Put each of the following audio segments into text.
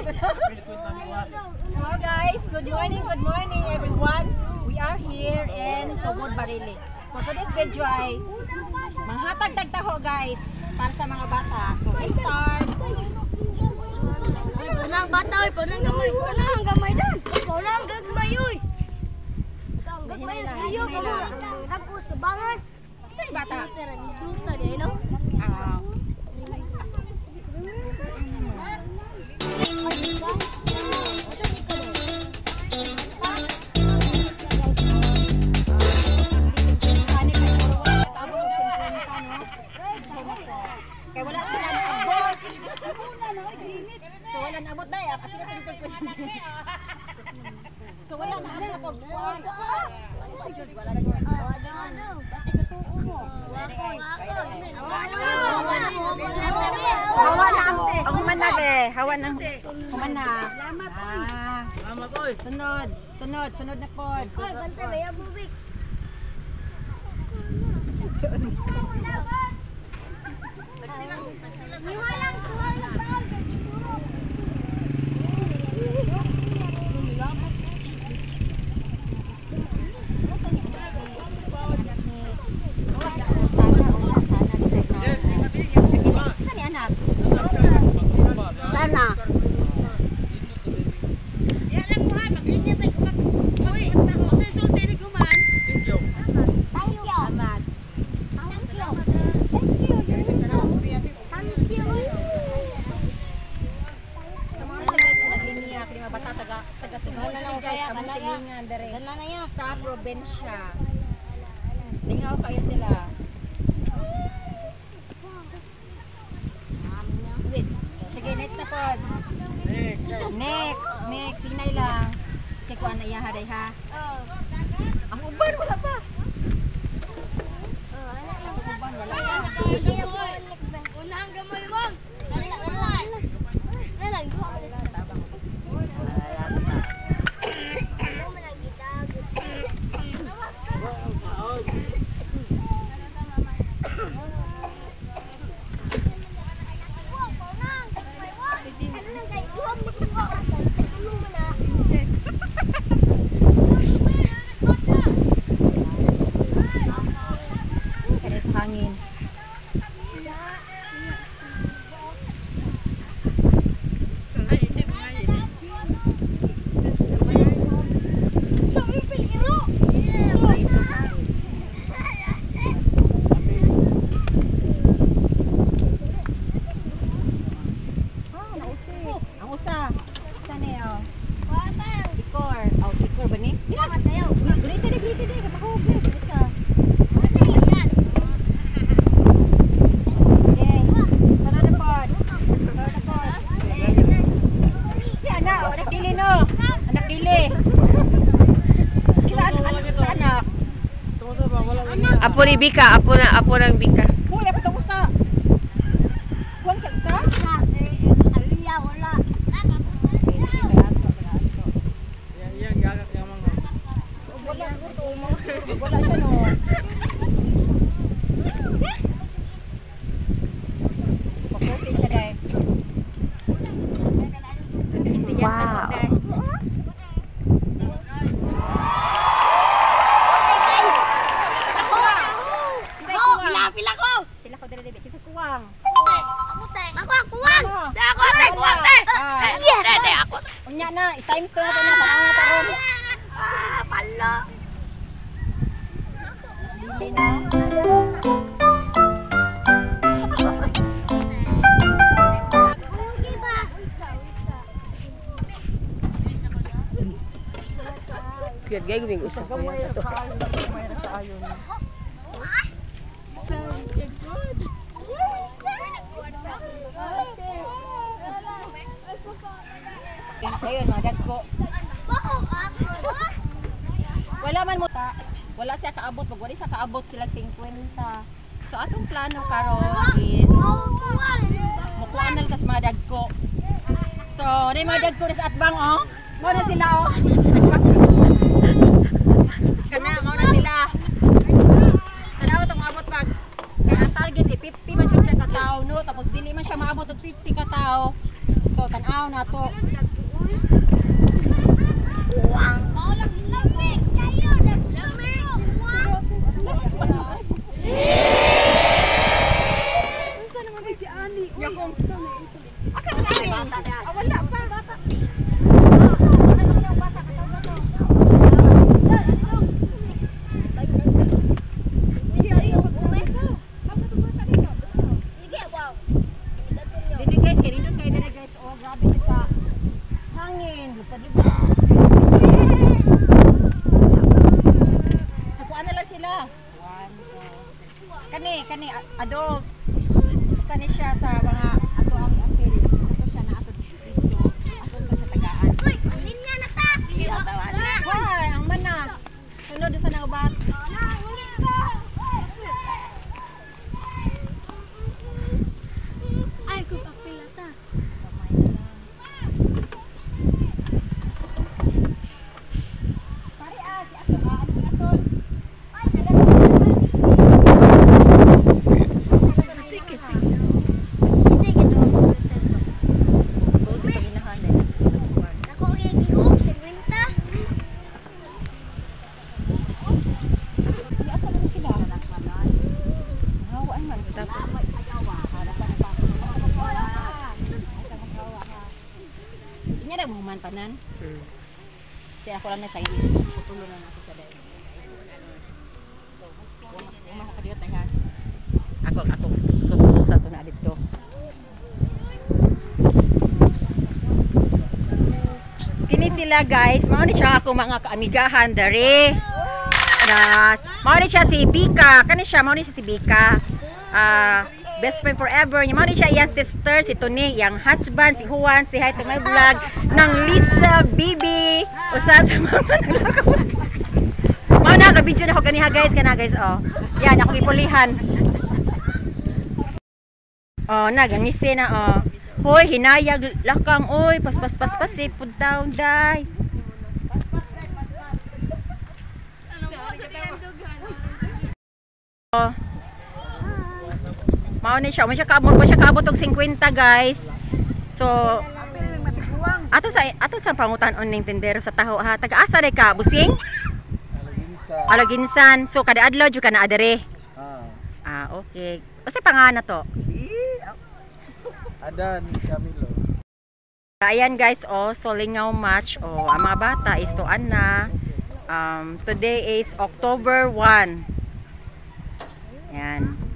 Hello guys, good morning, good morning everyone. We are here in Tubod Barili. For today's video ay manghatag tagtaho guys para sa mga bata. So let's start. Uy, punang bata, uy, punang gamay. Wala ang gamay dan. Punang gagmay, uy. Ang gagmay, iyo, kamo. Nagpo sa bangan. Yung bata. Duta, di, no? Ah, wala na abot og kuan. Wala na. Hawa na ante. Human na be. Hawa na. Human na. Ah. Salamat oy. Sunod. Sunod. Sunod na pod. Uy, bante, abubik. Sana. Thank you. Thank you. Thank you. Thank you. Nagliniyak, lima bata taga taga Tugod Ano na siya, kaya? kamong Ano ya? tilingan dere. Gana na yan. Sa probinsya. Tingaw kayo sila. Sige, next na pod. Next. Next, sinay lang. Kuha na iya haday ha. Oh. Ang uban wala pa. Oh, ano yung Uban wala pa. ano ka, ano ka? Unang gamay, bang. Dali ka naman. Nalang, duha ka na. Ano man ang gitag? Wow, paunang. May wag. Ano lang kayo? Duha mo ko. Tulong mo na. Kaya sa hangin. Ah, nausi. Ang usa. Sa niyo. Sikor. Oh, sikor ba ni? Grite di, grite di. Kapahog ni. Isa. Okay. Sana na pod. Sana na pod. Si anak, oh, anak dili no. Anak dili. Saan, anak, sa anak? Tunggu sa ba wala lagi. Apo ni Bika, apo na apo ng Bika. Huy, apa itong usa? Huwag sa usa? Aliyah, wala. Yan yan gagak yang mga. Wala, wala siya no. Paputi siya dahil. Wow. Hey guys! Tako! Ako! Pila, ko! Pila ko dali dali. Kisa kuwang. Ako, te! Ako, kuwang! Ano? Te, ako, te! Kuwang, te! Ah, Yes! Te, te, ako! Unya na, i-times ko na ito na. Tanaw na taron. Ah, pala! Hindi na. Okay ba? Kaya usap ko Gamay yan. ra kaayo. Ngayon, mga dagko. Wala man mo ta. Wala siya kaabot. Pag wala siya kaabot sila 50. So, atong plano karon is na kas mga dagko. So, na mga dagko na sa atbang, oh. Mo na sila, oh. Kana, mo na sila. si 50 man siya ka tao no? Tapos dili man siya maabot og 50 ka tao so tan-aw na to. Ako na. Awala. Kani, kani, adult. Isa ni siya sa mga ato ang apil. Ato siya na ato dito. Ato ko sa tagaan. Uy, linya na ta. Ang mana. Sunod sa naubat. Ay, kung apila ta. Pare ah, si ato ah, ano ato? Hindi gito. Bosi paginahan eh. Ako yung gihok, sirwenta. Asa mo sila? Hawaan man. Tapos. Tanan. Hmm. Kaya ako lang na siya tutulungan ako sa dahil. So, uma ka kadiyot ha. Ako ako so sa to na dito. Kini sila guys, mao ni siya ako mga kaamigahan dere. Nas, mao ni siya si Bika, kani siya mao ni siya si Bika. Ah, best friend forever. Yung ni siya iyang sister si Tony, iyang husband si Juan, si hi to my vlog ng Lisa Bibi. Usa sa mga naglakaw. Mao na ka video na ako ganiha guys, kana guys oh. Yan ako ipulihan. Oh, nagangisi na oh. Hoy, hinayag lakang oy, paspas paspas si pud down day. Oh. Mao ni siya, mo siya kaabot mo siya kaabot og 50 guys. So Ato sa ato sa pangutan on ning tindero sa taho ha. Taga asa day ka, busing? Alaginsan. So kada adlaw jud ka na adere. Ah, okay. O sa pangana to? Adan, Camilo. Ayan guys, oh, so lingaw match. Oh, ang mga bata is to na. Um, today is October 1. Yan.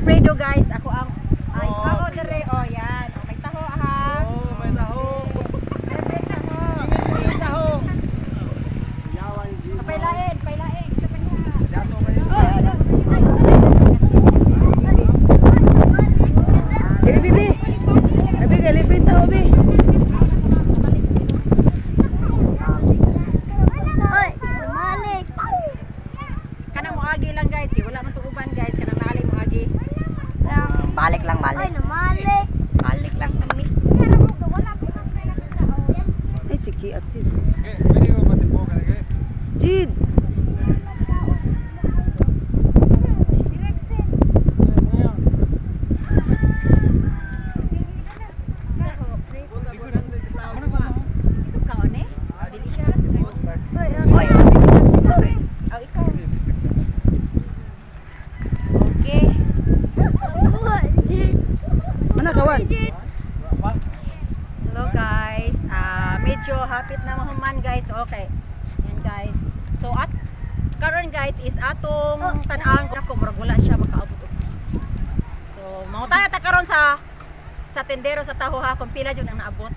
Sinepredo guys. Ako ang ay taho dire. Oh, yan. Oh, may taho ha. Oh, may taho. May taho. May taho. Pailain, pailain. Dato kayo. Dili bibi. Abi gali pinta obi. Hoy, malik. Kanang moagi lang guys. Di wala man tuuban guys. Kanang naalay moagi. Balik lang, balik. Ay, namalik. Balik lang kami. Ay siki at Jid. Okay, pwede ko patipo ka kay. Jid. Ito ka one. Dili siya. Hoy, Oh, ikaw. Okay. Mana kawan? Hello guys. Ah, medyo hapit na mahuman guys. Okay. Yan guys. So at karon guys is atong tan-ang nako murag wala siya makaabot. So mao tayo ta karon sa sa tendero sa taho ha kung pila jud ang naabot.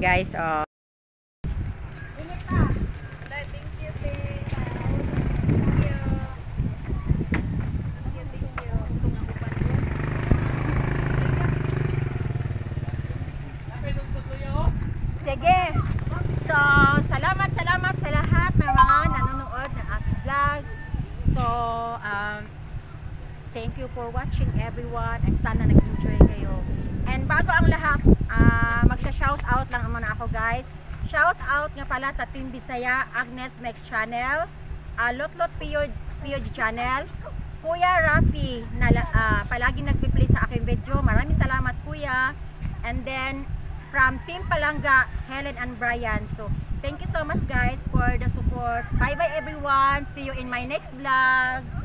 Guys. Oh. Sige. So, salamat, salamat sa lahat ng mga nanonood ng ating vlog. So, um, thank you for watching everyone and sana nag-enjoy kayo. And bago ang lahat, uh, magsha-shout out lang muna ako guys. Shout out nga pala sa Team Bisaya, Agnes Mex Channel, uh, Lotlot Piyod, Piyod Channel, Kuya Rafi na uh, palagi nagpi-play sa aking video. Maraming salamat Kuya. And then from Team Palanga, Helen and Brian. So thank you so much guys for the support. Bye bye everyone. See you in my next vlog.